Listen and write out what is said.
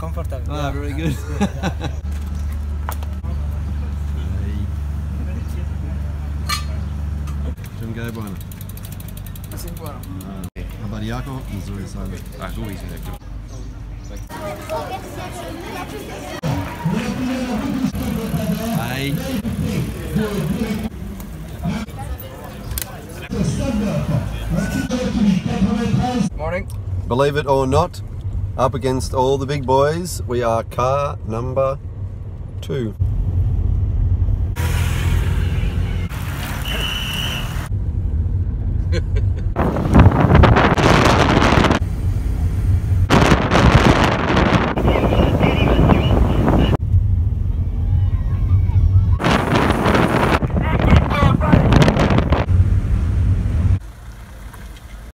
Yeah, comfortable. Ah, yeah. very good. Čem ga je bojno? Assim, bueno. A bar jako? Nazove sada. Ah, tu easy there. Aj. Morning. Believe it or not, up against all the big boys, we are car number two.